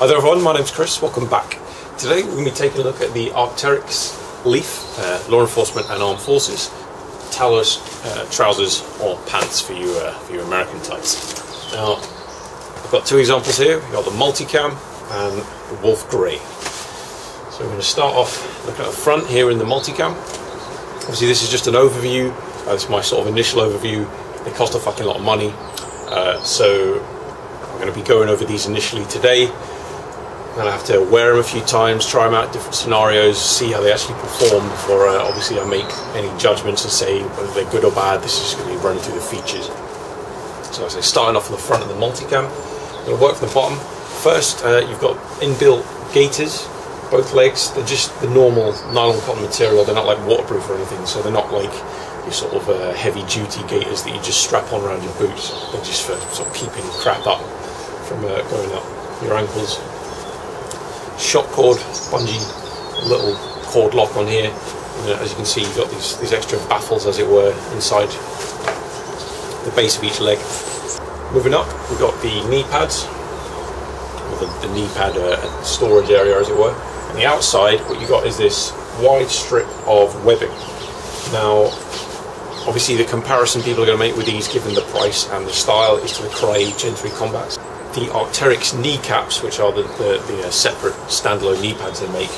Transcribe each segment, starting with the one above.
Hi there everyone, my name's Chris, welcome back. Today we're going to be taking a look at the Arc'teryx Leaf, uh, Law Enforcement and Armed Forces, Talos uh, trousers or pants for you, uh, for you American types. Now, I've got two examples here, we've got the multicam and the Wolf Grey. So we're going to start off looking at the front here in the multicam. Obviously this is just an overview, uh, it's my sort of initial overview, they cost a fucking lot of money, uh, so I'm going to be going over these initially today I have to wear them a few times, try them out different scenarios, see how they actually perform before uh, obviously I make any judgments and say whether they're good or bad. This is just going to be running through the features. So I say, starting off on the front of the multicam, I'm going to work from the bottom. First, uh, you've got inbuilt gaiters, both legs. They're just the normal nylon cotton material. They're not like waterproof or anything, so they're not like your sort of uh, heavy duty gaiters that you just strap on around your boots. They're just for sort of keeping crap up from uh, going up your ankles shock cord, bungee little cord lock on here. as you can see, you've got these, these extra baffles, as it were, inside the base of each leg. Moving up, we've got the knee pads, the, the knee pad uh, storage area, as it were. On the outside, what you've got is this wide strip of webbing. Now, obviously, the comparison people are going to make with these, given the price and the style, is to the Crye Gen 3 Combats the Arc'teryx kneecaps, which are the, the, the uh, separate standalone knee pads they make,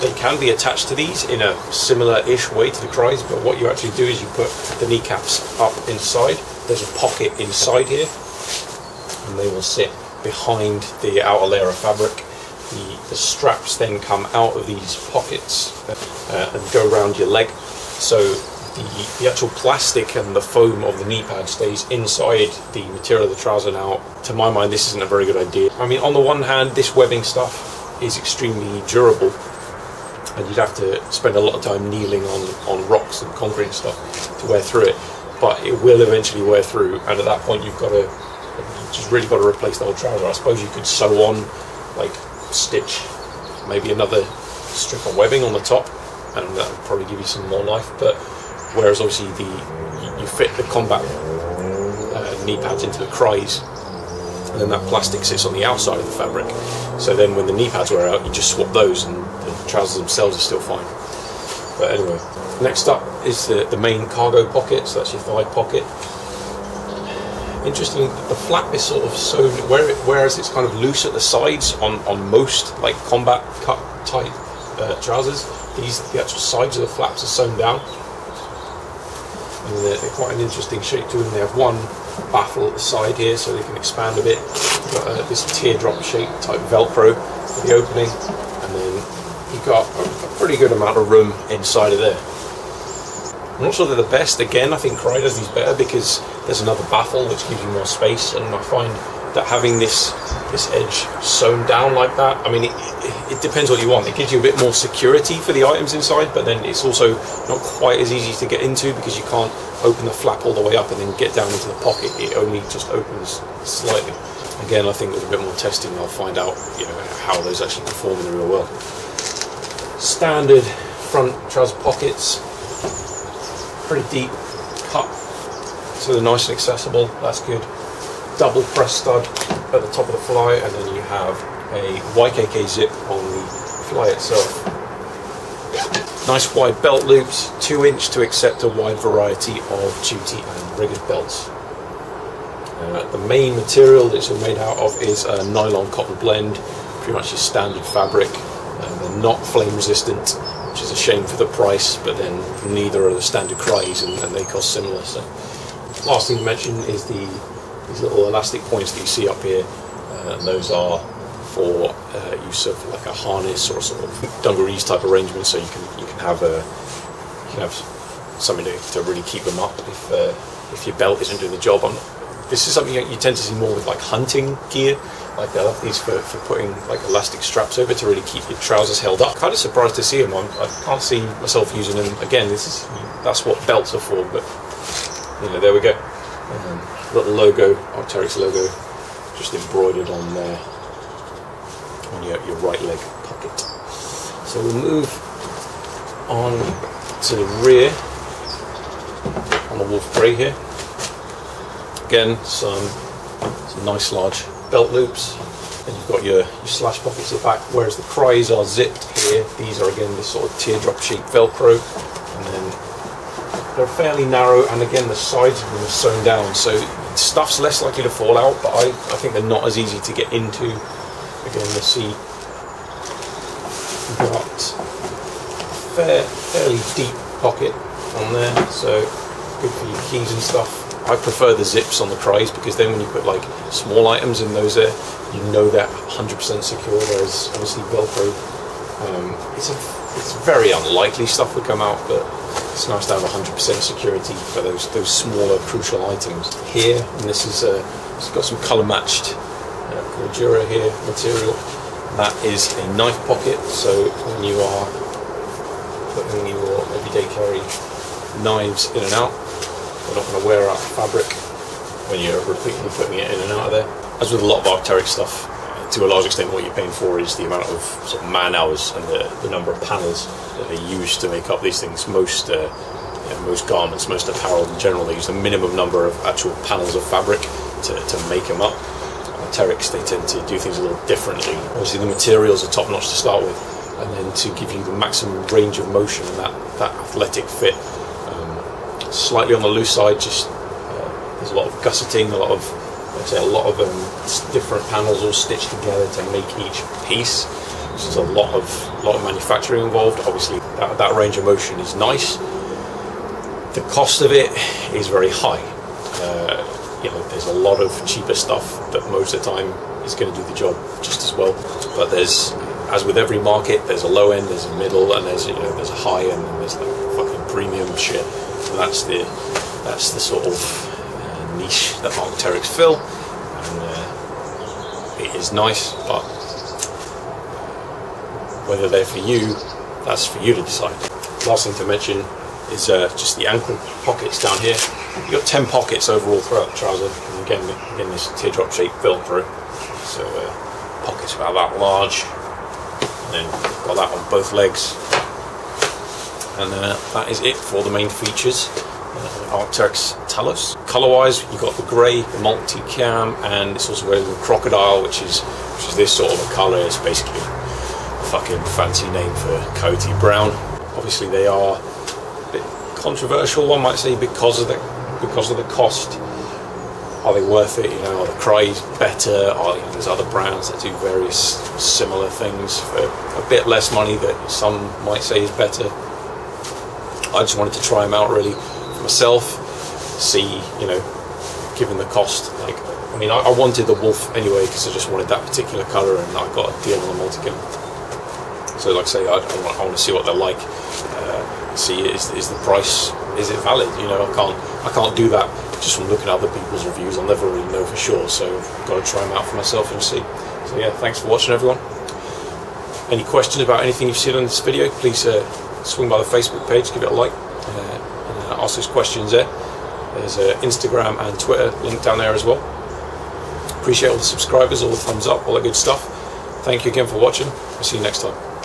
they can be attached to these in a similar-ish way to the Cryes, but what you actually do is you put the kneecaps up inside. There's a pocket inside here, and they will sit behind the outer layer of fabric. The, the straps then come out of these pockets uh, and go around your leg. So the, the actual plastic and the foam of the knee pad stays inside the material of the trouser now. To my mind, this isn't a very good idea. I mean, on the one hand, this webbing stuff is extremely durable, and you'd have to spend a lot of time kneeling on, on rocks and concrete and stuff to wear through it, but it will eventually wear through, and at that point, you've got to you just really got to replace the whole trouser. I suppose you could sew on, like, stitch maybe another strip of webbing on the top, and that would probably give you some more life, but whereas obviously the you fit the combat uh, knee pads into the Cryes and then that plastic sits on the outside of the fabric. So then when the knee pads wear out you just swap those and the trousers themselves are still fine. But anyway next up is the, the main cargo pocket so that's your thigh pocket. Interestingly the flap is sort of sewn where it, whereas it's kind of loose at the sides on, on most like combat cut type uh, trousers these the actual sides of the flaps are sewn down and they're, quite an interesting shape to them. They have one baffle at the side here so they can expand a bit. got uh, this teardrop shape type Velcro for the opening, and then you've got a, a, pretty good amount of room inside of there. I'm not sure they're the best. Again, I think Crye does these better because there's another baffle which gives you more space, and I find that having this this edge sewn down like that, I mean, it, it, it, depends what you want. It gives you a bit more security for the items inside, but then it's also not quite as easy to get into because you can't open the flap all the way up and then get down into the pocket. It only just opens slightly. Again, I think with a bit more testing, I'll find out you know how those actually perform in the real world. Standard front trouser pockets, pretty deep cut, so they're nice and accessible. That's good double press stud at the top of the fly and then you have a YKK zip on the fly itself. Nice wide belt loops, 2 inch to accept a wide variety of duty and rigged belts. Uh, the main material that it's made out of is a nylon cotton blend, pretty much your standard fabric. Uh, they're not flame resistant, which is a shame for the price, but then neither are the standard Cryes and, and they cost similar. So, last thing to mention is the these little elastic points that you see up here, uh, and those are for uh, use of like a harness or sort of dungarees type arrangement, so you can you can have a you can have something to, to really keep them up if uh, if your belt isn't doing the job. I'm, this is something you tend to see more with like hunting gear. Like they have these for, for putting like elastic straps over to really keep your trousers held up. Kind of surprised to see them. I'm, I can not see myself using them. Again, this is that's what belts are for. But you know, there we go. Um, little logo, oh, Arc'teryx logo, just embroidered on there on your, your right leg pocket. So we'll move on to the rear on the Wolf Grey here. Again, some, some nice large belt loops. And you've got your, your slash pockets at the back, whereas the Crye's are zipped here. These are again this sort of teardrop shaped Velcro, they're fairly narrow, and again the sides of them are sewn down, so stuff's less likely to fall out. But I, I think they're not as easy to get into. Again, see you've got fair, fairly deep pocket on there, so good for your keys and stuff. I prefer the zips on the Cryes because then when you put like small items in those there, you know they're 100% secure. Whereas obviously Velcro, um, it's a, it's very unlikely stuff would come out, but it's nice to have 100% security for those those smaller crucial items. Here, and this is uh, it's got some color matched uh, Cordura here material. That is a knife pocket, so when you are putting your everyday carry knives in and out, you're not going to wear out fabric when you're repeatedly putting it in and out of there. As with a lot of Arc'teryx stuff, to a large extent, what you're paying for is the amount of, sort of man hours and the, the number of panels that they use to make up these things. Most uh, most garments, most apparel in general, they use a minimum number of actual panels of fabric to, to make them up. Arc'teryx, they tend to do things a little differently. Obviously, the materials are top notch to start with, and then to give you the maximum range of motion and that, that athletic fit, slightly on the loose side. Just uh, there's a lot of gusseting, a lot of I'd say a lot of um, different panels all stitched together to make each piece. So there's a lot of lot of manufacturing involved. Obviously, that, that range of motion is nice. The cost of it is very high. Uh, you know, there's a lot of cheaper stuff that most of the time is going to do the job just as well. But there's, as with every market, there's a low end, there's a middle, and there's you know there's a high end, and there's like fucking premium shit. So that's the that's the sort of niche that Arc'teryx fill, and uh, it is nice, but whether they're for you, that's for you to decide. Last thing to mention is uh, just the ankle pockets down here. You've got 10 pockets overall throughout the trouser, and again, again this teardrop shaped through so uh, pockets about that large, and then got that on both legs, and uh, that is it for the main features. Uh, Arc'teryx Talos. Color-wise, you've got the grey, the multi-cam, and it's also got the crocodile, which is which is this sort of a colour. It's basically a fucking fancy name for coyote brown. Obviously, they are a bit controversial, one might say, because of the because of the cost. Are they worth it? You know, are the Cryes better? Are you know, there's other brands that do various similar things for a bit less money that some might say is better. I just wanted to try them out really myself, see, you know, given the cost. Like, I mean, I, I wanted the wolf anyway because I just wanted that particular colour and I got a deal on the multicam. So, like I say, I, I, want, I want to see what they're like. Uh, see, is, is the price is it valid? You know, I can't I can't do that just from looking at other people's reviews. I'll never really know for sure. So, I've got to try them out for myself and see. So, yeah, thanks for watching, everyone. Any questions about anything you've seen on this video? Please. Uh, swing by the Facebook page, give it a like, uh, and uh, ask us questions there. There's uh, Instagram and Twitter link down there as well. Appreciate all the subscribers, all the thumbs up, all that good stuff. Thank you again for watching. I'll see you next time.